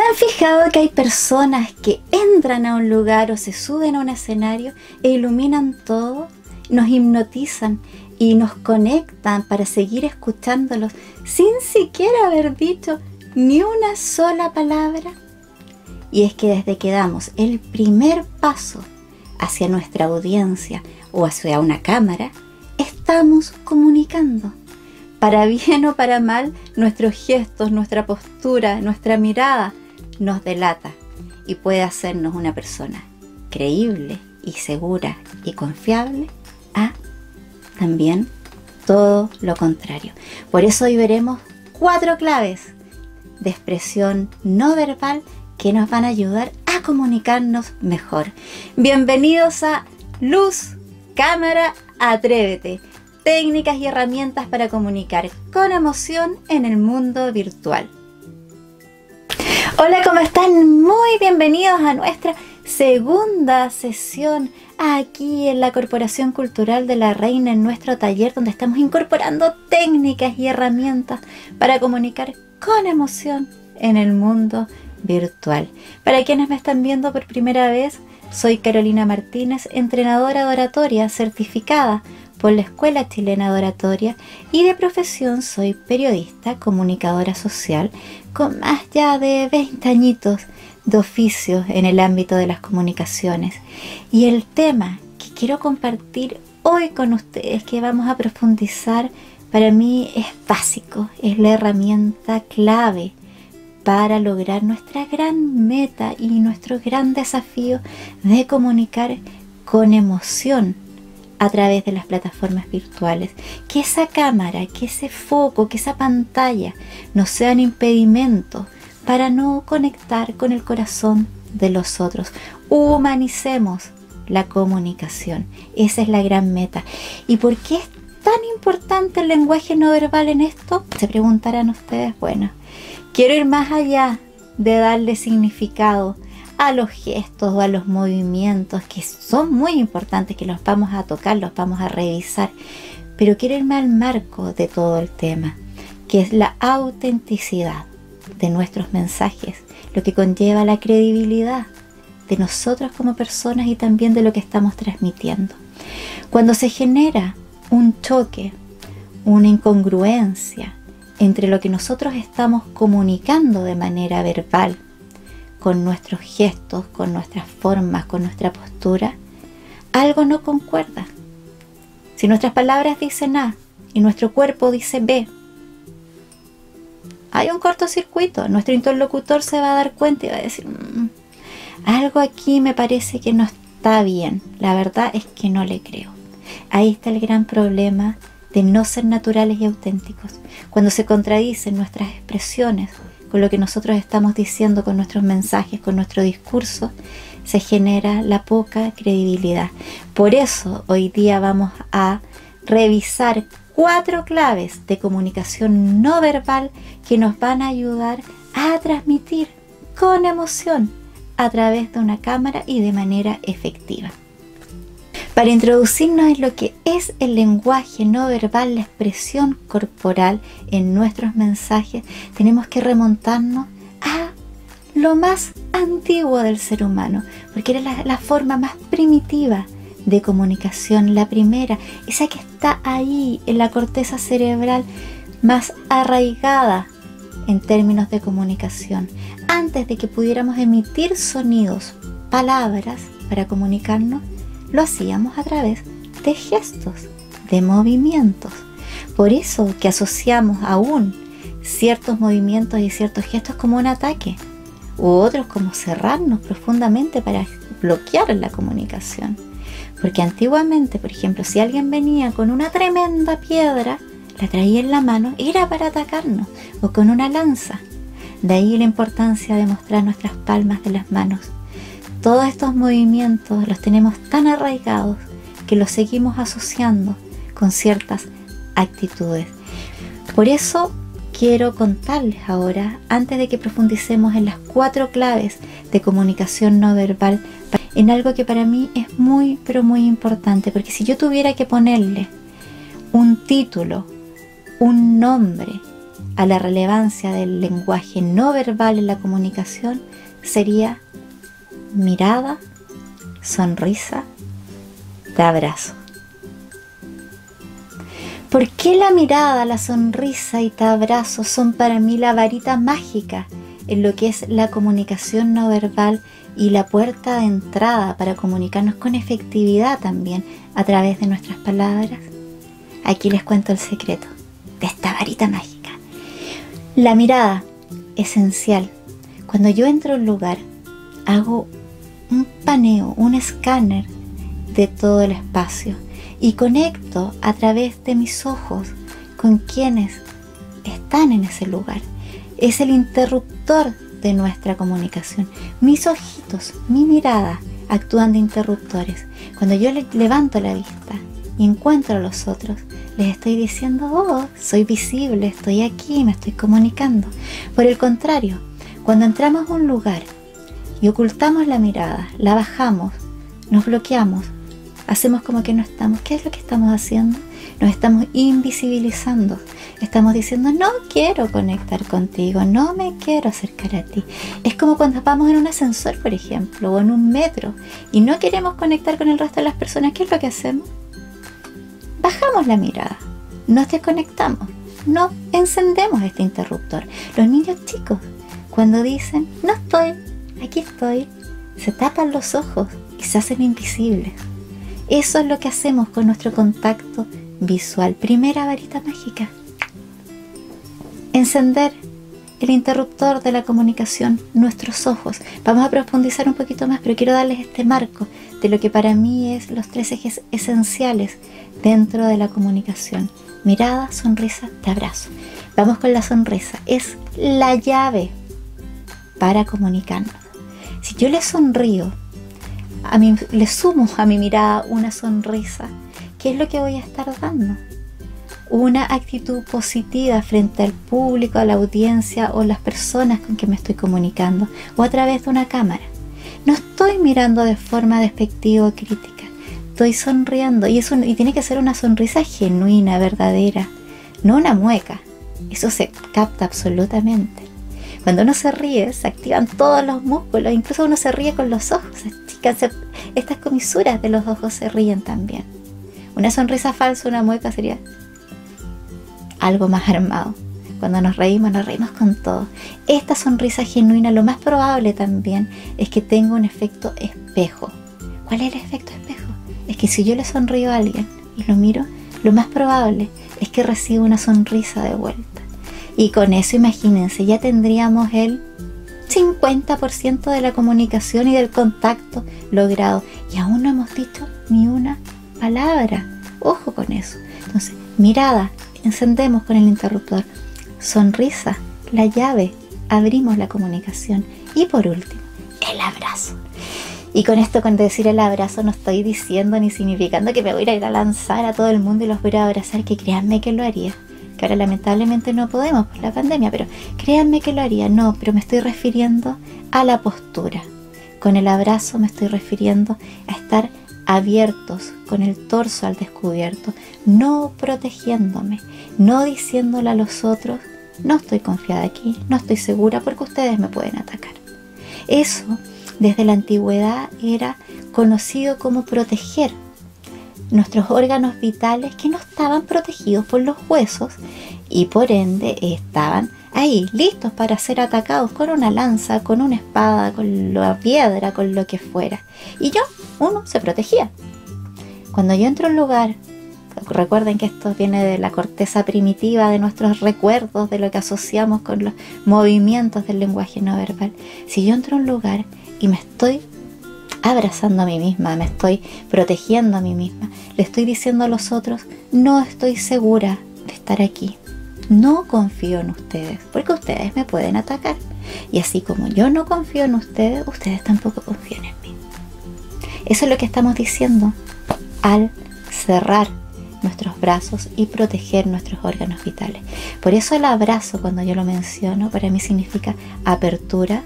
¿Se han fijado que hay personas que entran a un lugar o se suben a un escenario e iluminan todo, nos hipnotizan y nos conectan para seguir escuchándolos sin siquiera haber dicho ni una sola palabra? Y es que desde que damos el primer paso hacia nuestra audiencia o hacia una cámara, estamos comunicando. Para bien o para mal, nuestros gestos, nuestra postura, nuestra mirada nos delata y puede hacernos una persona creíble y segura y confiable a también todo lo contrario. Por eso hoy veremos cuatro claves de expresión no verbal que nos van a ayudar a comunicarnos mejor. Bienvenidos a Luz, Cámara, Atrévete. Técnicas y herramientas para comunicar con emoción en el mundo virtual. Hola, ¿cómo están? Muy bienvenidos a nuestra segunda sesión aquí en la Corporación Cultural de la Reina, en nuestro taller donde estamos incorporando técnicas y herramientas para comunicar con emoción en el mundo virtual. Para quienes me están viendo por primera vez, soy Carolina Martínez, entrenadora de oratoria certificada por la Escuela Chilena de Oratoria y de profesión soy periodista, comunicadora social con más ya de 20 añitos de oficio en el ámbito de las comunicaciones. Y el tema que quiero compartir hoy con ustedes, que vamos a profundizar, para mí es básico, es la herramienta clave para lograr nuestra gran meta y nuestro gran desafío de comunicar con emoción a través de las plataformas virtuales. Que esa cámara, que ese foco, que esa pantalla no sean impedimento para no conectar con el corazón de los otros. Humanicemos la comunicación. Esa es la gran meta. ¿Y por qué es tan importante el lenguaje no verbal en esto? Se preguntarán ustedes. Bueno, quiero ir más allá de darle significado a los gestos o a los movimientos que son muy importantes, que los vamos a tocar, los vamos a revisar. Pero quiero irme al marco de todo el tema, que es la autenticidad de nuestros mensajes, lo que conlleva la credibilidad de nosotros como personas y también de lo que estamos transmitiendo. Cuando se genera un choque, una incongruencia entre lo que nosotros estamos comunicando de manera verbal con nuestros gestos, con nuestras formas, con nuestra postura, algo no concuerda. Si nuestras palabras dicen A y nuestro cuerpo dice B, hay un cortocircuito. Nuestro interlocutor se va a dar cuenta y va a decir, mm, algo aquí me parece que no está bien. La verdad es que no le creo. Ahí está el gran problema de no ser naturales y auténticos. Cuando se contradicen nuestras expresiones, con lo que nosotros estamos diciendo, con nuestros mensajes, con nuestro discurso, se genera la poca credibilidad. Por eso hoy día vamos a revisar cuatro claves de comunicación no verbal que nos van a ayudar a transmitir con emoción a través de una cámara y de manera efectiva. Para introducirnos en lo que es el lenguaje no verbal, la expresión corporal en nuestros mensajes, tenemos que remontarnos a lo más antiguo del ser humano, porque era la, forma más primitiva de comunicación, la primera, esa que está ahí en la corteza cerebral más arraigada en términos de comunicación. Antes de que pudiéramos emitir sonidos, palabras para comunicarnos, lo hacíamos a través de gestos, de movimientos. Por eso que asociamos aún ciertos movimientos y ciertos gestos como un ataque, u otros como cerrarnos profundamente para bloquear la comunicación. Porque antiguamente, por ejemplo, si alguien venía con una tremenda piedra, la traía en la mano, era para atacarnos, o con una lanza. De ahí la importancia de mostrar nuestras palmas de las manos todos estos movimientos los tenemos tan arraigados que los seguimos asociando con ciertas actitudes. Por eso quiero contarles ahora, antes de que profundicemos en las cuatro claves de comunicación no verbal, en algo que para mí es muy, pero muy importante, porque si yo tuviera que ponerle un título, un nombre a la relevancia del lenguaje no verbal en la comunicación sería mirada, sonrisa, te abrazo. ¿Por qué la mirada, la sonrisa y te abrazo son para mí la varita mágica en lo que es la comunicación no verbal y la puerta de entrada para comunicarnos con efectividad también a través de nuestras palabras? Aquí les cuento el secreto de esta varita mágica. La mirada, esencial. Cuando yo entro a un lugar, hago un paneo, un escáner de todo el espacio y conecto a través de mis ojos con quienes están en ese lugar. Es el interruptor de nuestra comunicación. Mis ojitos, mi mirada actúan de interruptores. Cuando yo levanto la vista y encuentro a los otros, les estoy diciendo, oh, soy visible, estoy aquí, me estoy comunicando. Por el contrario, cuando entramos a un lugar y ocultamos la mirada, la bajamos, nos bloqueamos, hacemos como que no estamos. ¿Qué es lo que estamos haciendo? Nos estamos invisibilizando. Estamos diciendo, no quiero conectar contigo, no me quiero acercar a ti. Es como cuando vamos en un ascensor, por ejemplo, o en un metro y no queremos conectar con el resto de las personas. ¿Qué es lo que hacemos? Bajamos la mirada, nos desconectamos, no encendemos este interruptor. Los niños chicos, cuando dicen, no estoy, aquí estoy, se tapan los ojos y se hacen invisibles. Eso es lo que hacemos con nuestro contacto visual. Primera varita mágica. Encender el interruptor de la comunicación, nuestros ojos. Vamos a profundizar un poquito más, pero quiero darles este marco de lo que para mí es los tres ejes esenciales dentro de la comunicación. Mirada, sonrisa, te abrazo. Vamos con la sonrisa. Es la llave para comunicarnos. Si yo le sonrío le sumo a mi mirada una sonrisa, ¿qué es lo que voy a estar dando? Una actitud positiva frente al público, a la audiencia o las personas con que me estoy comunicando o a través de una cámara. No estoy mirando de forma despectiva o crítica, estoy sonriendo y, es y tiene que ser una sonrisa genuina, verdadera, no una mueca. Eso se capta absolutamente. Cuando uno se ríe, se activan todos los músculos, incluso uno se ríe con los ojos, estas comisuras de los ojos se ríen también. Una sonrisa falsa, una mueca sería algo más armado. Cuando nos reímos, nos reímos con todo. Esta sonrisa genuina, lo más probable también es que tenga un efecto espejo. ¿Cuál es el efecto espejo? Es que si yo le sonrío a alguien y lo miro, lo más probable es que reciba una sonrisa de vuelta. Y con eso, imagínense, ya tendríamos el 50% de la comunicación y del contacto logrado. Y aún no hemos dicho ni una palabra. Ojo con eso. Entonces, mirada, encendemos con el interruptor. Sonrisa, la llave, abrimos la comunicación. Y por último, el abrazo. Y con esto, con decir el abrazo, no estoy diciendo ni significando que me voy a ir a lanzar a todo el mundo y los voy a abrazar, que créanme que lo haría ahora lamentablemente no podemos por la pandemia, pero créanme que lo haría. No, pero me estoy refiriendo a la postura. Con el abrazo me estoy refiriendo a estar abiertos, con el torso al descubierto, no protegiéndome, no diciéndole a los otros, no estoy confiada aquí, no estoy segura porque ustedes me pueden atacar. Eso desde la antigüedad era conocido como proteger nuestros órganos vitales que no estaban protegidos por los huesos y por ende estaban ahí listos para ser atacados con una lanza, con una espada, con la piedra, con lo que fuera. Y yo, uno, se protegía. Cuando yo entro a un lugar, recuerden que esto viene de la corteza primitiva, de nuestros recuerdos, de lo que asociamos con los movimientos del lenguaje no verbal. Si yo entro a un lugar y me estoy abrazando a mí misma, me estoy protegiendo a mí misma. Le estoy diciendo a los otros, no estoy segura de estar aquí. No confío en ustedes, porque ustedes me pueden atacar. Y así como yo no confío en ustedes, ustedes tampoco confían en mí. Eso es lo que estamos diciendo al cerrar nuestros brazos y proteger nuestros órganos vitales. Por eso el abrazo, cuando yo lo menciono, para mí significa apertura,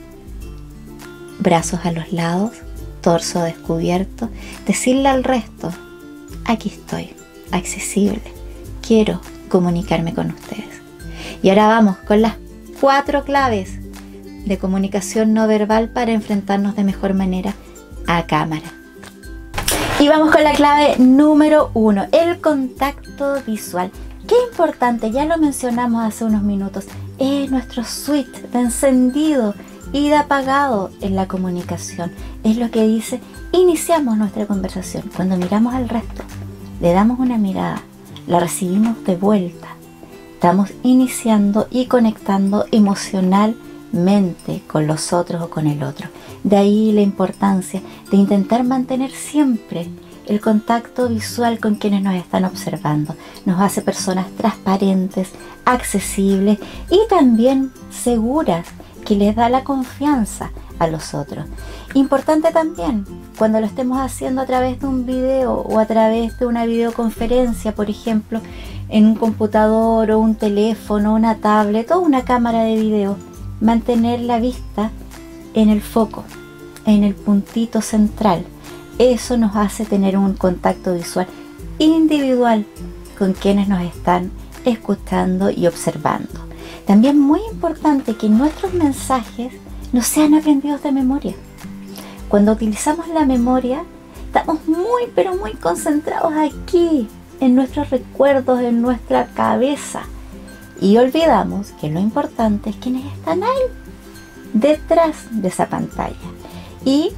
brazos a los lados, torso descubierto, decirle al resto, aquí estoy, accesible, quiero comunicarme con ustedes. Y ahora vamos con las cuatro claves de comunicación no verbal para enfrentarnos de mejor manera a cámara. Y vamos con la clave número uno, el contacto visual. Qué importante, ya lo mencionamos hace unos minutos, es nuestro switch de encendido y de apagado en la comunicación. Es lo que dice, iniciamos nuestra conversación. Cuando miramos al resto, le damos una mirada, la recibimos de vuelta. Estamos iniciando y conectando emocionalmente con los otros o con el otro. De ahí la importancia de intentar mantener siempre el contacto visual con quienes nos están observando. Nos hace personas transparentes, accesibles y también seguras, que les da la confianza a los otros. Importante también, cuando lo estemos haciendo a través de un video o a través de una videoconferencia, por ejemplo, en un computador o un teléfono, una tablet o una cámara de video, mantener la vista en el foco, en el puntito central. Eso nos hace tener un contacto visual individual con quienes nos están escuchando y observando. También muy importante que nuestros mensajes no sean aprendidos de memoria. Cuando utilizamos la memoria, estamos muy, pero muy concentrados aquí, en nuestros recuerdos, en nuestra cabeza. Y olvidamos que lo importante es quienes están ahí, detrás de esa pantalla. Y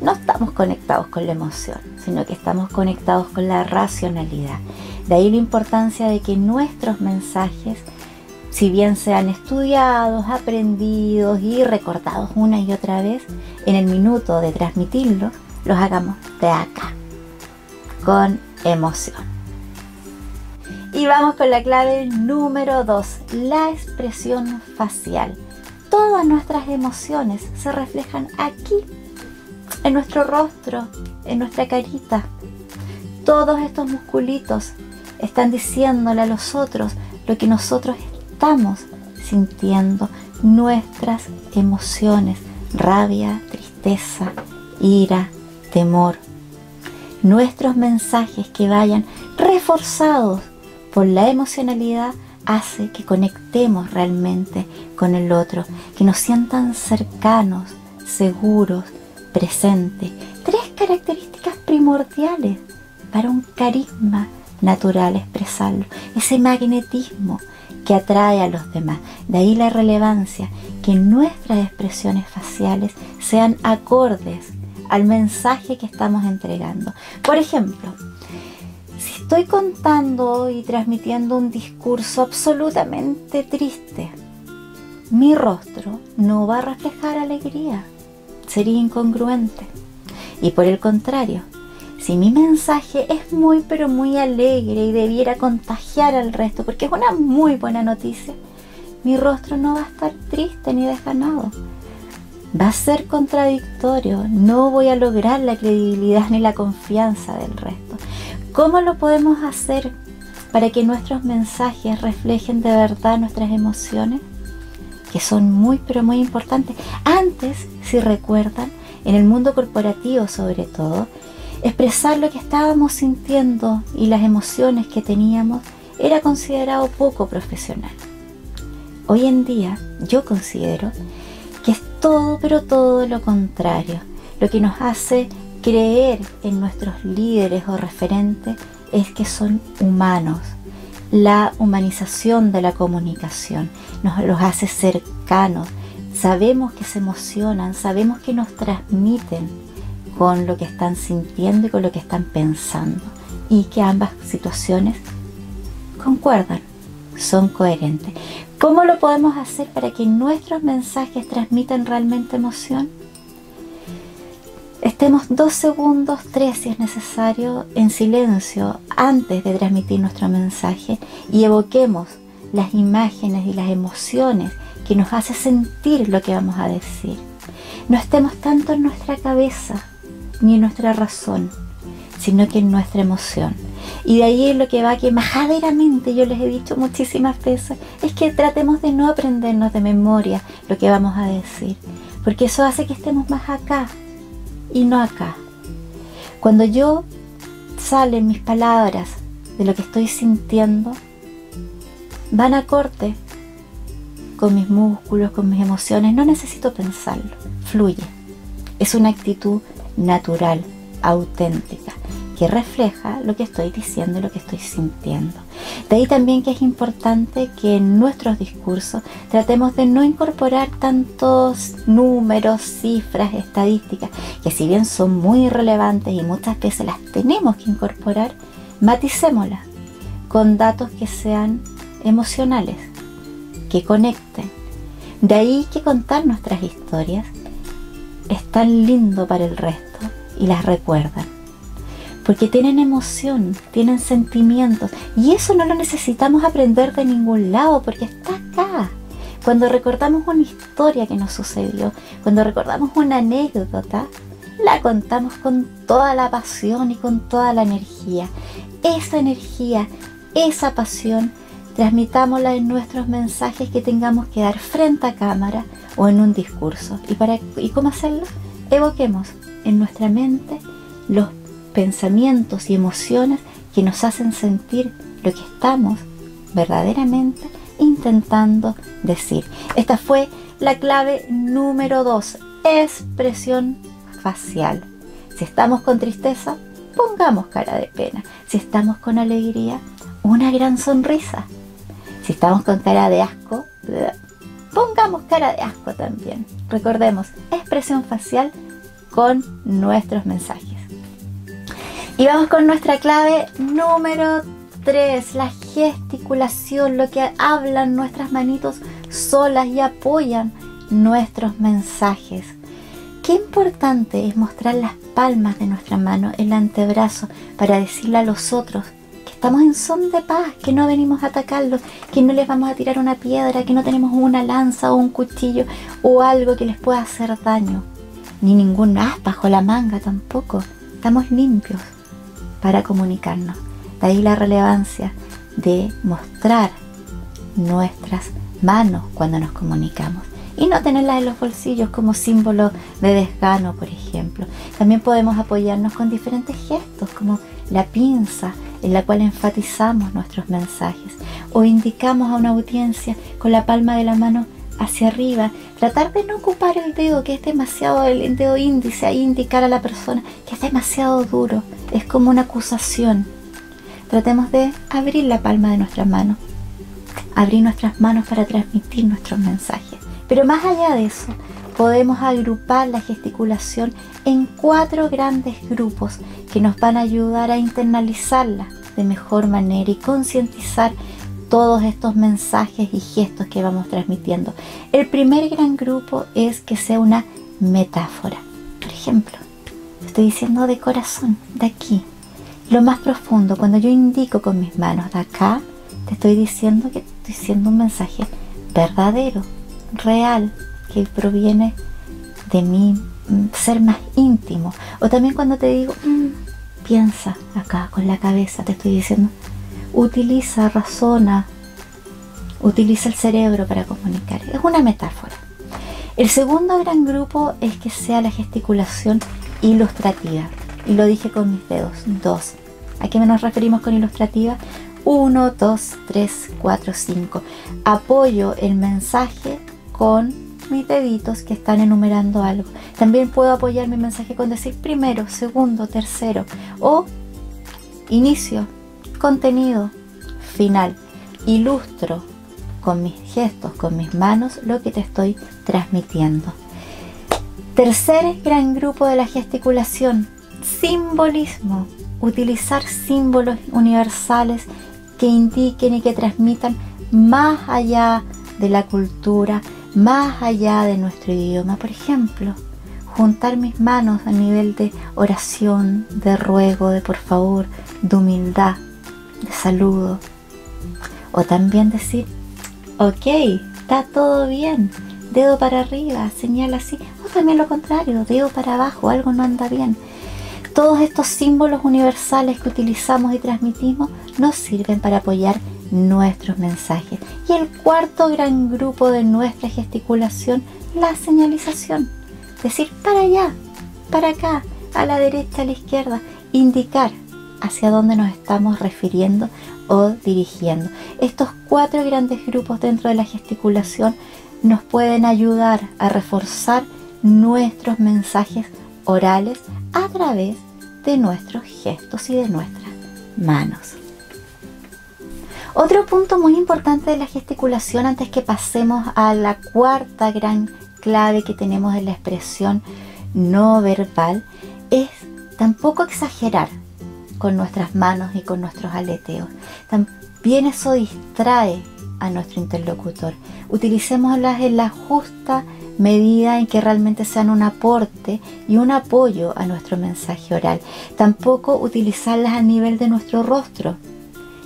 no estamos conectados con la emoción, sino que estamos conectados con la racionalidad. De ahí la importancia de que nuestros mensajes si bien sean estudiados, aprendidos y recordados una y otra vez, en el minuto de transmitirlos, los hagamos de acá, con emoción. Y vamos con la clave número 2, la expresión facial. Todas nuestras emociones se reflejan aquí, en nuestro rostro, en nuestra carita. Todos estos musculitos están diciéndole a los otros lo que nosotros estamos sintiendo nuestras emociones, rabia, tristeza, ira, temor. Nuestros mensajes que vayan reforzados por la emocionalidad hace que conectemos realmente con el otro, que nos sientan cercanos, seguros, presentes. Tres características primordiales para un carisma natural expresarlo. Ese magnetismo que atrae a los demás. De ahí la relevancia que nuestras expresiones faciales sean acordes al mensaje que estamos entregando. Por ejemplo, si estoy contando y transmitiendo un discurso absolutamente triste, mi rostro no va a reflejar alegría, sería incongruente. Y por el contrario, si mi mensaje es muy pero muy alegre y debiera contagiar al resto, porque es una muy buena noticia, mi rostro no va a estar triste ni desganado. Va a ser contradictorio, no voy a lograr la credibilidad ni la confianza del resto. ¿Cómo lo podemos hacer para que nuestros mensajes reflejen de verdad nuestras emociones? Que son muy pero muy importantes. Antes, si recuerdan, en el mundo corporativo sobre todo, Expresar lo que estábamos sintiendo y las emociones que teníamos era considerado poco profesional. Hoy en día yo considero que es todo, pero todo lo contrario. Lo que nos hace creer en nuestros líderes o referentes es que son humanos. La humanización de la comunicación nos los hace cercanos. Sabemos que se emocionan, sabemos que nos transmiten con lo que están sintiendo y con lo que están pensando y que ambas situaciones concuerdan, son coherentes. ¿Cómo lo podemos hacer para que nuestros mensajes transmitan realmente emoción? Estemos dos segundos, tres si es necesario, en silencio antes de transmitir nuestro mensaje y evoquemos las imágenes y las emociones que nos hace sentir lo que vamos a decir. No estemos tanto en nuestra cabeza, ni en nuestra razón, sino que en nuestra emoción. Y de ahí es lo que va que majaderamente yo les he dicho muchísimas veces, es que tratemos de no aprendernos de memoria lo que vamos a decir, porque eso hace que estemos más acá y no acá. Cuando yo salen mis palabras de lo que estoy sintiendo, van a corte con mis músculos, con mis emociones, no necesito pensarlo, fluye. Es una actitud natural, auténtica, que refleja lo que estoy diciendo y lo que estoy sintiendo. De ahí también que es importante que en nuestros discursos tratemos de no incorporar tantos números, cifras, estadísticas, que si bien son muy relevantes y muchas veces las tenemos que incorporar, maticémoslas con datos que sean emocionales, que conecten. De ahí que contar nuestras historias es tan lindo para el resto y las recuerdan. Porque tienen emoción, tienen sentimientos. Y eso no lo necesitamos aprender de ningún lado porque está acá. Cuando recordamos una historia que nos sucedió, cuando recordamos una anécdota, la contamos con toda la pasión y con toda la energía. Esa energía, esa pasión, transmitámosla en nuestros mensajes que tengamos que dar frente a cámara o en un discurso. ¿Y, para, ¿y cómo hacerlo? Evoquemos en nuestra mente los pensamientos y emociones que nos hacen sentir lo que estamos verdaderamente intentando decir. Esta fue la clave número 2, expresión facial. Si estamos con tristeza, pongamos cara de pena. Si estamos con alegría, una gran sonrisa. Si estamos con cara de asco, pongamos cara de asco también. Recordemos, expresión facial con nuestros mensajes. Y vamos con nuestra clave número 3, la gesticulación, lo que hablan nuestras manitos solas y apoyan nuestros mensajes. Qué importante es mostrar las palmas de nuestra mano, el antebrazo, para decirle a los otros estamos en son de paz, que no venimos a atacarlos, que no les vamos a tirar una piedra, que no tenemos una lanza o un cuchillo o algo que les pueda hacer daño, ni ningún as bajo la manga tampoco. Estamos limpios para comunicarnos. De ahí la relevancia de mostrar nuestras manos cuando nos comunicamos y no tenerlas en los bolsillos como símbolo de desgano, por ejemplo. También podemos apoyarnos con diferentes gestos como la pinza en la cual enfatizamos nuestros mensajes o indicamos a una audiencia con la palma de la mano hacia arriba, tratar de no ocupar el dedo que es demasiado, el dedo índice, ahí indicar a la persona que es demasiado duro, es como una acusación. Tratemos de abrir la palma de nuestra mano, abrir nuestras manos para transmitir nuestros mensajes. Pero más allá de eso, podemos agrupar la gesticulación en cuatro grandes grupos que nos van a ayudar a internalizarla de mejor manera y concientizar todos estos mensajes y gestos que vamos transmitiendo. El primer gran grupo es que sea una metáfora. Por ejemplo, estoy diciendo de corazón, de aquí. Lo más profundo, cuando yo indico con mis manos de acá, te estoy diciendo que estoy diciendo un mensaje verdadero, real, que proviene de mi mm, ser más íntimo. O también cuando te digo, mm, piensa acá con la cabeza, te estoy diciendo, utiliza, razona, utiliza el cerebro para comunicar. Es una metáfora. El segundo gran grupo es que sea la gesticulación ilustrativa. Y lo dije con mis dedos. Dos. ¿A qué nos referimos con ilustrativa? Uno, dos, tres, cuatro, cinco. Apoyo el mensaje con mis deditos que están enumerando algo. También puedo apoyar mi mensaje con decir primero, segundo, tercero o inicio, contenido final. Ilustro con mis gestos, con mis manos, lo que te estoy transmitiendo. Tercer gran grupo de la gesticulación, simbolismo. Utilizar símbolos universales que indiquen y que transmitan más allá de la cultura, más allá de nuestro idioma. Por ejemplo, juntar mis manos a nivel de oración, de ruego, de por favor, de humildad, de saludo. O también decir, ok, está todo bien, dedo para arriba, señala así. O también lo contrario, dedo para abajo, algo no anda bien. Todos estos símbolos universales que utilizamos y transmitimos nos sirven para apoyar nuestros mensajes. Y el cuarto gran grupo de nuestra gesticulación, la señalización. Decir para allá, para acá, a la derecha, a la izquierda, indicar hacia dónde nos estamos refiriendo o dirigiendo. Estos cuatro grandes grupos dentro de la gesticulación nos pueden ayudar a reforzar nuestros mensajes orales a través de nuestros gestos y de nuestras manos. Otro punto muy importante de la gesticulación antes que pasemos a la cuarta gran clave que tenemos en la expresión no verbal es tampoco exagerar con nuestras manos y con nuestros aleteos. También eso distrae a nuestro interlocutor. Utilicémoslas en la justa medida en que realmente sean un aporte y un apoyo a nuestro mensaje oral. Tampoco utilizarlas a nivel de nuestro rostro.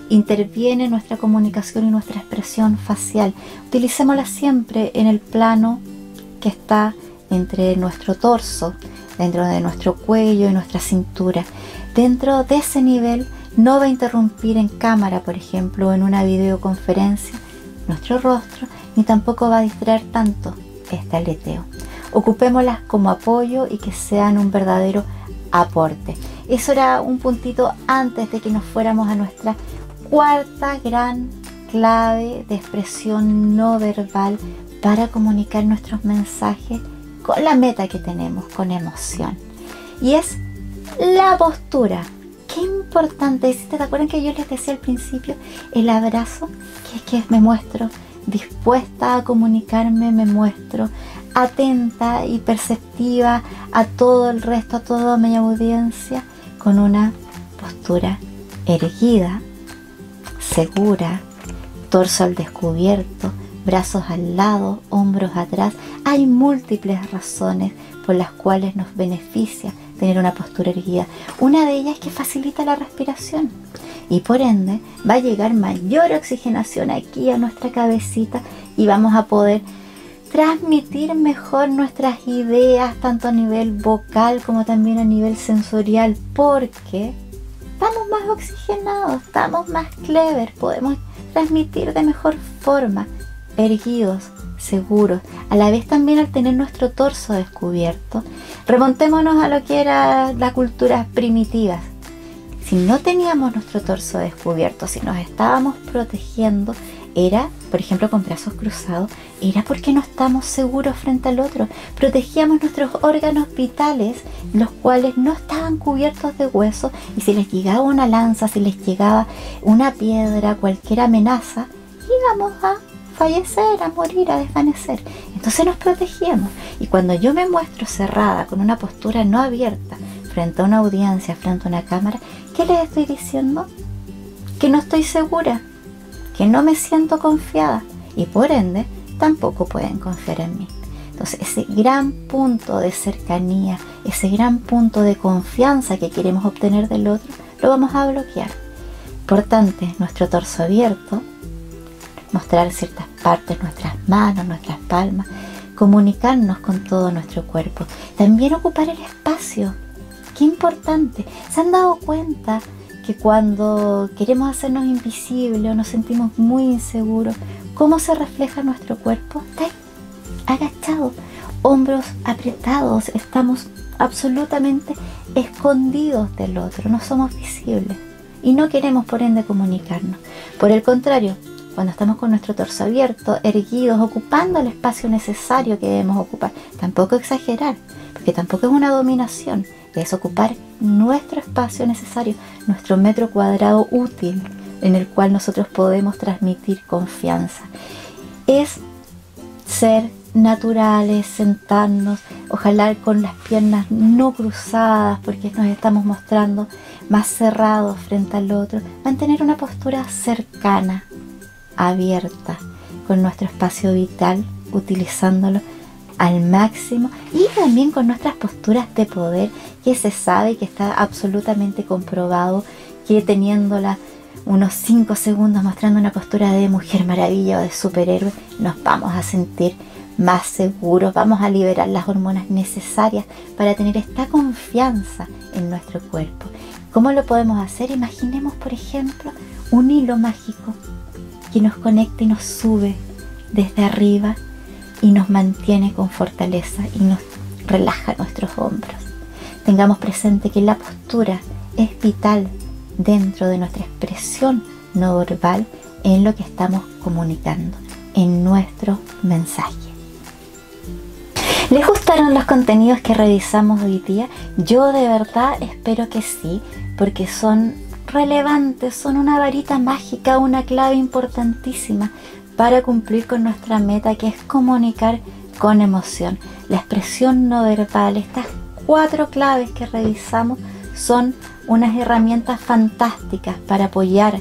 Interviene nuestra comunicación y nuestra expresión facial. Utilicémoslas siempre en el plano que está entre nuestro torso, dentro de nuestro cuello y nuestra cintura. Dentro de ese nivel no va a interrumpir en cámara, por ejemplo, en una videoconferencia nuestro rostro, ni tampoco va a distraer tanto este aleteo. Ocupémoslas como apoyo y que sean un verdadero aporte. Eso era un puntito antes de que nos fuéramos a nuestra cuarta gran clave de expresión no verbal para comunicar nuestros mensajes con la meta que tenemos, con emoción. Y es la postura. Qué importante. ¿Te acuerdan que yo les decía al principio el abrazo? Que es que me muestro dispuesta a comunicarme, me muestro atenta y perceptiva a todo el resto, a toda mi audiencia, con una postura erguida, segura, torso al descubierto, brazos al lado, hombros atrás. Hay múltiples razones por las cuales nos beneficia tener una postura erguida. Una de ellas es que facilita la respiración y por ende va a llegar mayor oxigenación aquí a nuestra cabecita y vamos a poder transmitir mejor nuestras ideas tanto a nivel vocal como también a nivel sensorial porque estamos más oxigenados, estamos más clever, podemos transmitir de mejor forma, erguidos, seguros, a la vez también al tener nuestro torso descubierto. Remontémonos a lo que era la cultura primitivas si no teníamos nuestro torso descubierto, si nos estábamos protegiendo, era, por ejemplo, con brazos cruzados, era porque no estamos seguros frente al otro. Protegíamos nuestros órganos vitales, los cuales no estaban cubiertos de hueso, y si les llegaba una lanza, si les llegaba una piedra, cualquier amenaza, íbamos a fallecer, a morir, a desvanecer. Entonces nos protegíamos. Y cuando yo me muestro cerrada, con una postura no abierta, frente a una audiencia, frente a una cámara, ¿Qué les estoy diciendo? Que no estoy segura, que no me siento confiada y por ende tampoco pueden confiar en mí. Entonces ese gran punto de cercanía, ese gran punto de confianza que queremos obtener del otro, lo vamos a bloquear. Importante, nuestro torso abierto, mostrar ciertas partes, nuestras manos, nuestras palmas, comunicarnos con todo nuestro cuerpo. También ocupar el espacio Qué importante. ¿Se han dado cuenta que cuando queremos hacernos invisibles o nos sentimos muy inseguros, cómo se refleja nuestro cuerpo? Está agachado, hombros apretados, estamos absolutamente escondidos del otro, no somos visibles y no queremos por ende comunicarnos. Por el contrario, cuando estamos con nuestro torso abierto, erguidos, ocupando el espacio necesario que debemos ocupar, tampoco exagerar, porque tampoco es una dominación, es ocupar nuestro espacio necesario, nuestro metro cuadrado útil en el cual nosotros podemos transmitir confianza. Es ser naturales, sentarnos, ojalá con las piernas no cruzadas porque nos estamos mostrando más cerrados frente al otro, mantener una postura cercana, abierta, con nuestro espacio vital, utilizándolo al máximo y también con nuestras posturas de poder que se sabe que está absolutamente comprobado que teniéndola unos 5 segundos mostrando una postura de mujer maravilla o de superhéroe nos vamos a sentir más seguros, vamos a liberar las hormonas necesarias para tener esta confianza en nuestro cuerpo. ¿Cómo lo podemos hacer? Imaginemos, por ejemplo, un hilo mágico que nos conecta y nos sube desde arriba y nos mantiene con fortaleza y nos relaja nuestros hombros. Tengamos presente que la postura es vital dentro de nuestra expresión no verbal en lo que estamos comunicando, en nuestro mensaje. ¿Les gustaron los contenidos que revisamos hoy día? Yo de verdad espero que sí, porque son relevantes, son una varita mágica, una clave importantísima para cumplir con nuestra meta que es comunicar con emoción. La expresión no verbal, estas cuatro claves que revisamos son unas herramientas fantásticas para apoyar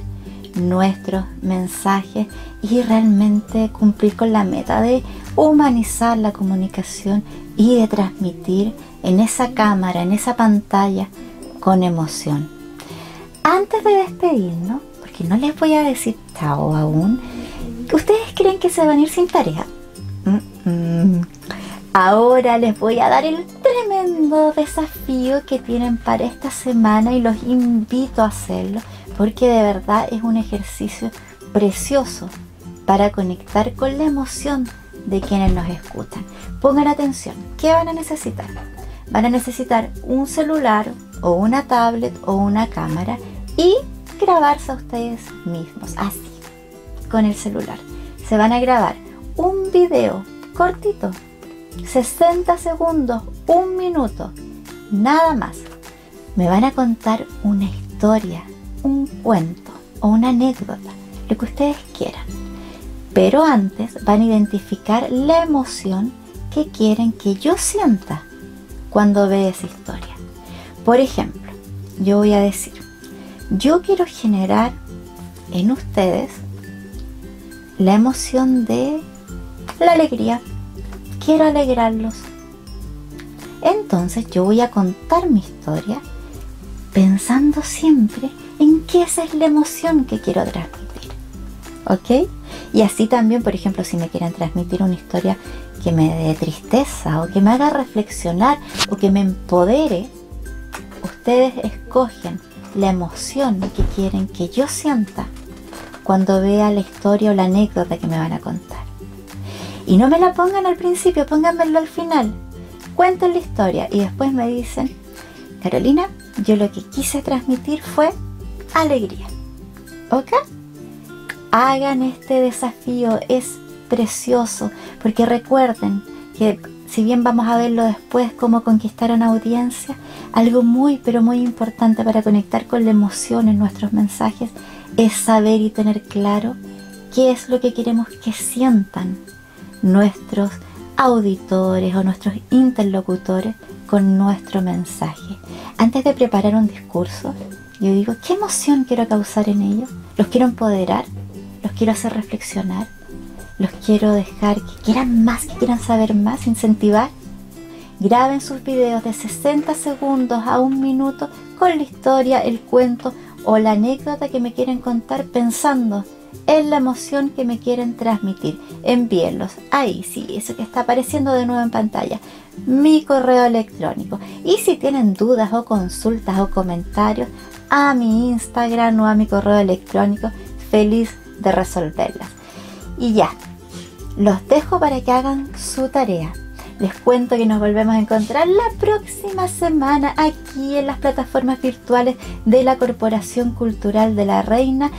nuestros mensajes y realmente cumplir con la meta de humanizar la comunicación y de transmitir en esa cámara, en esa pantalla, con emoción. Antes de despedirnos, porque no les voy a decir chao aún, ¿ustedes creen que se van a ir sin tarea? Ahora les voy a dar el tremendo desafío que tienen para esta semana y los invito a hacerlo porque de verdad es un ejercicio precioso para conectar con la emoción de quienes nos escuchan. Pongan atención, ¿qué van a necesitar? Van a necesitar un celular o una tablet o una cámara y grabarse a ustedes mismos, así, con el celular. Se van a grabar un video cortito, 60 segundos, un minuto, nada más. Me van a contar una historia, un cuento o una anécdota, lo que ustedes quieran pero antes van a identificar la emoción que quieren que yo sienta cuando ve esa historia. Por ejemplo, yo voy a decir, yo quiero generar en ustedes la emoción de la alegría. Quiero alegrarlos. Entonces yo voy a contar mi historia pensando siempre en que esa es la emoción que quiero transmitir. ¿Ok? Y así también, por ejemplo, si me quieren transmitir una historia que me dé tristeza o que me haga reflexionar o que me empodere, ustedes escogen la emoción que quieren que yo sienta cuando vea la historia o la anécdota que me van a contar. Y no me la pongan al principio, pónganmelo al final. Cuenten la historia y después me dicen, Carolina, yo lo que quise transmitir fue alegría. ¿Ok? hagan este desafío, es precioso, porque recuerden que si bien vamos a verlo después, cómo conquistar una audiencia, algo muy, pero muy importante para conectar con la emoción en nuestros mensajes es saber y tener claro qué es lo que queremos que sientan nuestros auditores o nuestros interlocutores con nuestro mensaje. Antes de preparar un discurso, yo digo, ¿qué emoción quiero causar en ellos? ¿Los quiero empoderar? los quiero hacer reflexionar, los quiero dejar que quieran más, que quieran saber más, incentivar. Graben sus videos de 60 segundos a un minuto con la historia, el cuento o la anécdota que me quieren contar pensando en la emoción que me quieren transmitir. Envíenlos ahí, sí, eso que está apareciendo de nuevo en pantalla. Mi correo electrónico. Y si tienen dudas o consultas o comentarios, a mi Instagram o a mi correo electrónico, feliz de resolverlas. Y ya, los dejo para que hagan su tarea. Les cuento que nos volvemos a encontrar la próxima semana aquí en las plataformas virtuales de la Corporación Cultural de la Reina.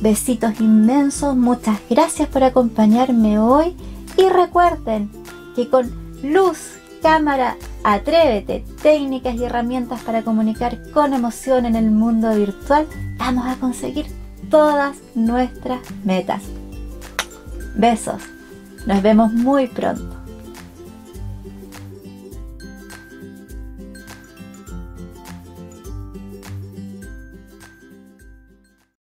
Besitos inmensos, muchas gracias por acompañarme hoy y recuerden que con luz, cámara, atrévete, técnicas y herramientas para comunicar con emoción en el mundo virtual, vamos a conseguir todas nuestras metas. Besos. Nos vemos muy pronto.